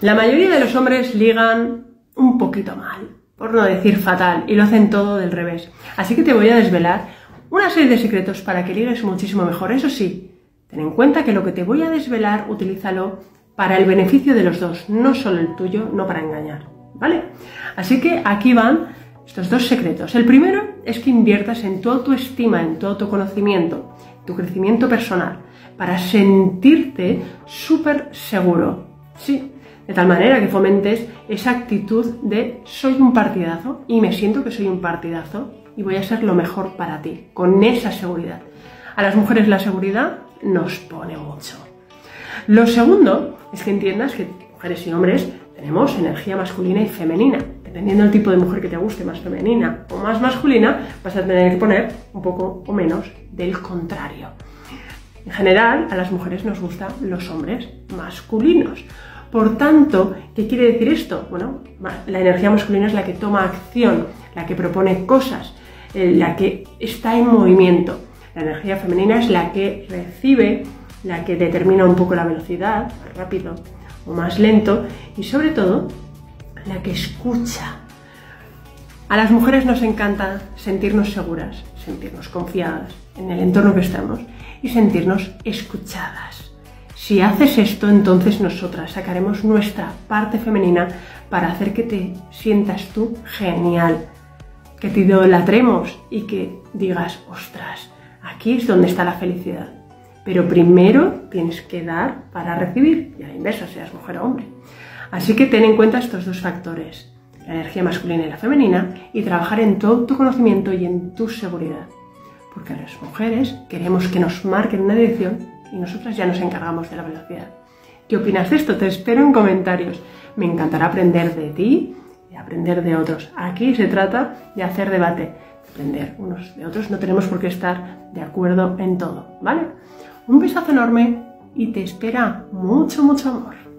La mayoría de los hombres ligan un poquito mal, por no decir fatal, y lo hacen todo del revés. Así que te voy a desvelar una serie de secretos para que ligues muchísimo mejor. Eso sí, ten en cuenta que lo que te voy a desvelar, utilízalo para el beneficio de los dos, no solo el tuyo, no para engañar. ¿Vale? Así que aquí van estos dos secretos. El primero es que inviertas en tu autoestima, en tu autoconocimiento, tu crecimiento personal, para sentirte súper seguro. Sí, de tal manera que fomentes esa actitud de soy un partidazo y me siento que soy un partidazo y voy a ser lo mejor para ti, con esa seguridad. A las mujeres la seguridad nos pone mucho. Lo segundo es que entiendas que mujeres y hombres tenemos energía masculina y femenina. Dependiendo del tipo de mujer que te guste, más femenina o más masculina, vas a tener que poner un poco o menos del contrario. En general, a las mujeres nos gustan los hombres masculinos. Por tanto, ¿qué quiere decir esto? Bueno, la energía masculina es la que toma acción, la que propone cosas, eh, la que está en movimiento. La energía femenina es la que recibe, la que determina un poco la velocidad, más rápido o más lento, y sobre todo, la que escucha. A las mujeres nos encanta sentirnos seguras, sentirnos confiadas en el entorno que estamos y sentirnos escuchadas. Si haces esto, entonces nosotras sacaremos nuestra parte femenina para hacer que te sientas tú genial, que te idolatremos y que digas, ostras, aquí es donde está la felicidad. Pero primero tienes que dar para recibir, y a la inversa, seas mujer o hombre. Así que ten en cuenta estos dos factores, la energía masculina y la femenina, y trabajar en todo tu conocimiento y en tu seguridad porque las mujeres queremos que nos marquen una dirección y nosotras ya nos encargamos de la velocidad. ¿Qué opinas de esto? Te espero en comentarios. Me encantará aprender de ti y aprender de otros. Aquí se trata de hacer debate, de aprender unos de otros. No tenemos por qué estar de acuerdo en todo, ¿vale? Un besazo enorme y te espera mucho, mucho amor.